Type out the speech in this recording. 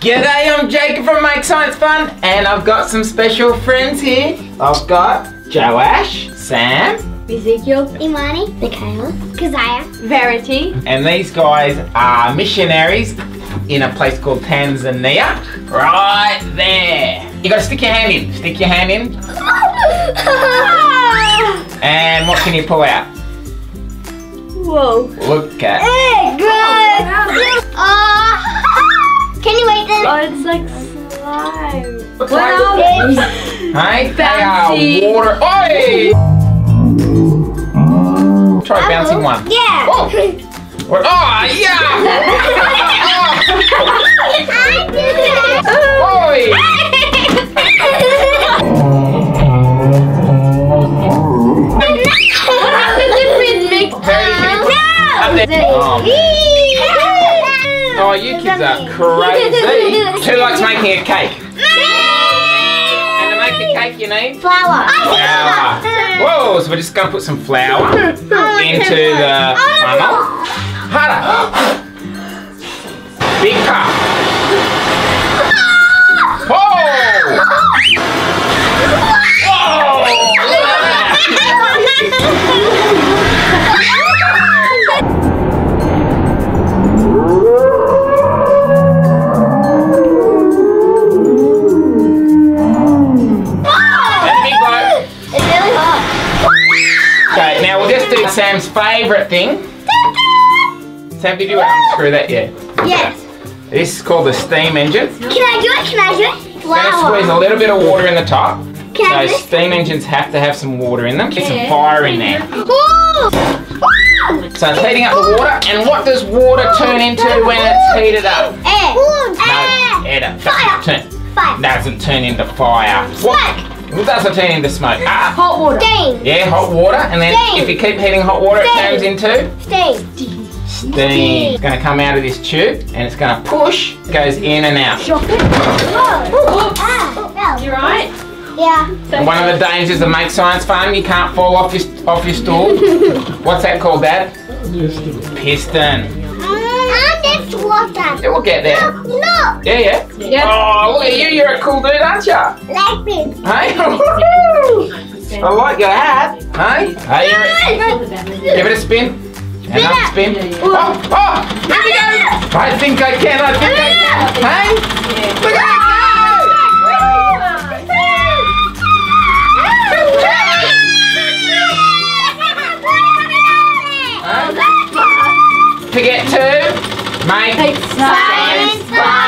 G'day, I'm Jacob from Make Science Fun, and I've got some special friends here. I've got Joash, Sam, Ezekiel, Imani, Mikalah, Keziah, Verity, and these guys are missionaries in a place called Tanzania. Right there. You gotta stick your hand in. Stick your hand in. And what can you pull out? Whoa. Look at. Can you wait then? Oh, it's like slime. Looks What like- are they? Hey, they Bouncy. are water. Oi! Try a bouncing one. Yeah. Oh, oh yeah! I did it. Oi! Different mix. Very good. Up there. Oh, you kids are crazy. Who likes making a cake? And to make a cake, you need Flour. flour. Whoa! So we're just gonna put some flour into the funnel. Harder. Big cup. Okay, now we'll just do Sam's favourite thing. Sam, did you unscrew that yet? Yes. This is called the steam engine. Can I do it? Can I do it? Gonna squeeze a little bit of water in the top. Can I So it? steam engines have to have some water in them. Get some fire in there. So it's heating up the water, and what does water turn into when it's heated up? Air. No, Air. doesn't Fire. turn, Fire. doesn't turn into fire. What? Smoke. It doesn't turn into smoke. Ah, Hot water. Steam. yeah, hot water, and then Steam. if you keep heating hot water, it Steam. turns into Steam. steam. It's gonna come out of this tube, and it's gonna push, It goes in and out. Whoa. Ah. You right? Yeah. And one of the dangers of Make Science Fun, you can't fall off your, off your stool. What's that called, Dad? Piston. I'm love that. Yeah, will get there. Look, look. Yeah, yeah. Yep. Oh, look at you. You're a cool dude, aren't you? Like me. Hey! I like your hat. Hey, hey, no, give it a spin. Spin up. spin. Oh, oh, here we go. I think I can. I think I can. Hey, look at that. to get to Mike. Science, Science